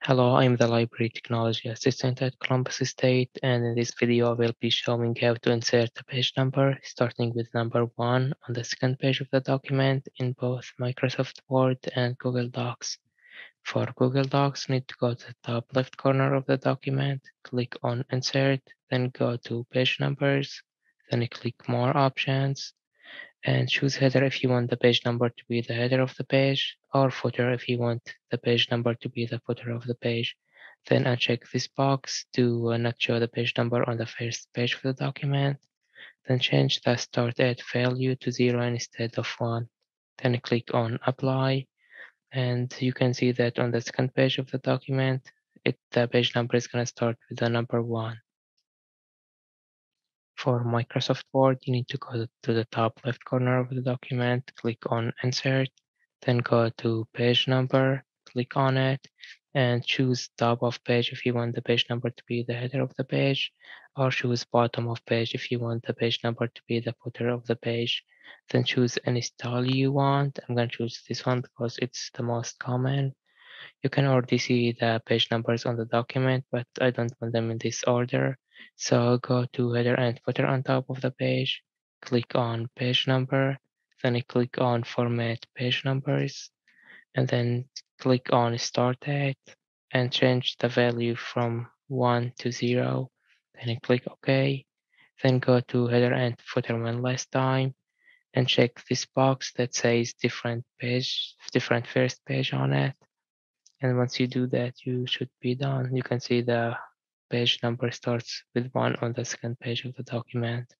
Hello, I'm the Library Technology Assistant at Columbus State, and in this video I will be showing how to insert a page number, starting with number one on the second page of the document in both Microsoft Word and Google Docs. For Google Docs, need to go to the top left corner of the document, click on Insert, then go to Page Numbers, then click More Options, and choose header if you want the page number to be the header of the page or footer if you want the page number to be the footer of the page. Then uncheck this box to uh, not show the page number on the first page of the document. Then change the start at value to zero instead of one. Then click on apply and you can see that on the second page of the document, it, the page number is going to start with the number one. For Microsoft Word, you need to go to the top left corner of the document, click on Insert, then go to Page Number, click on it, and choose top of page if you want the page number to be the header of the page, or choose bottom of page if you want the page number to be the footer of the page. Then choose any style you want. I'm going to choose this one because it's the most common. You can already see the page numbers on the document, but I don't want them in this order. So go to header and footer on top of the page, click on page number, then click on format page numbers, and then click on start at and change the value from one to zero. Then I click OK. Then go to header and footer one last time and check this box that says different page, different first page on it. And once you do that, you should be done. You can see the page number starts with one on the second page of the document.